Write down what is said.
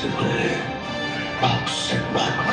Simply box and rock.